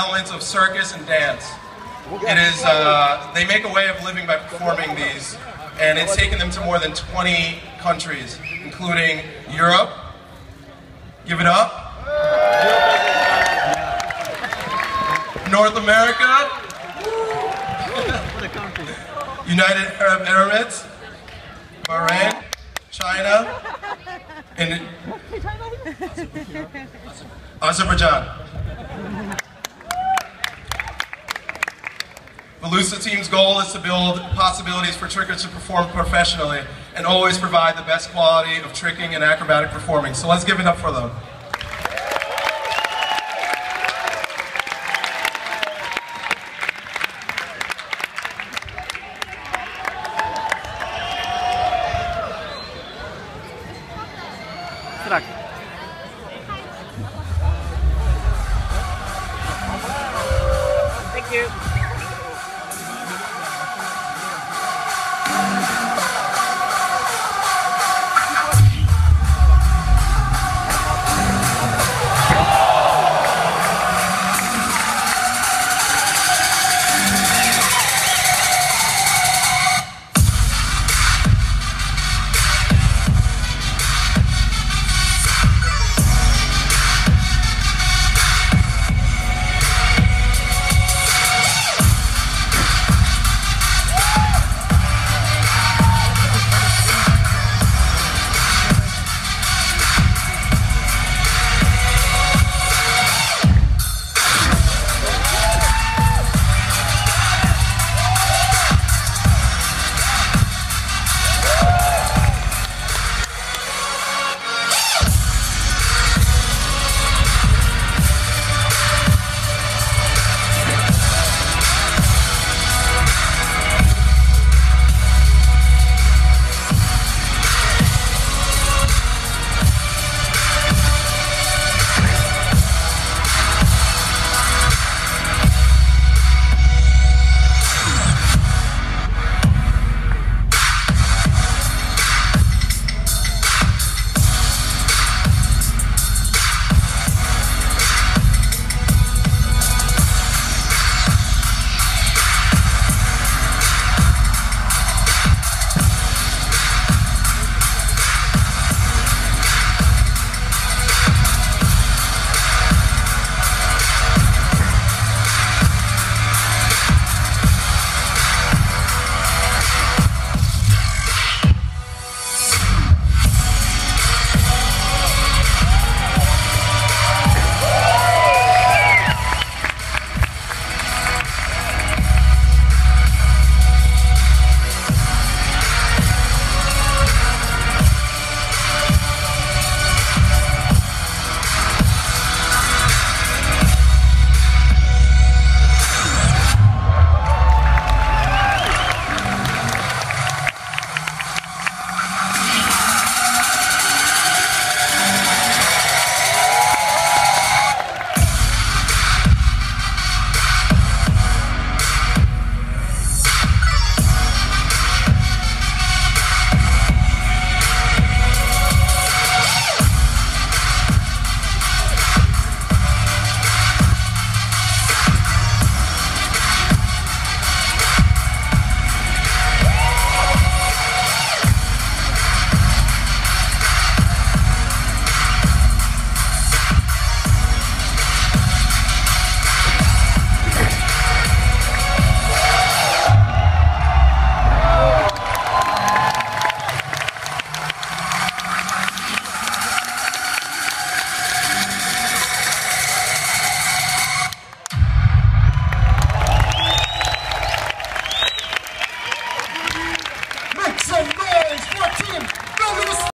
elements of circus and dance. It is, uh, they make a way of living by performing these, and it's taken them to more than 20 countries, including Europe, give it up, North America, United Arab Emirates, Bahrain, China, and Azerbaijan. Vellusta team's goal is to build possibilities for trickers to perform professionally and always provide the best quality of tricking and acrobatic performing. So let's give it up for them.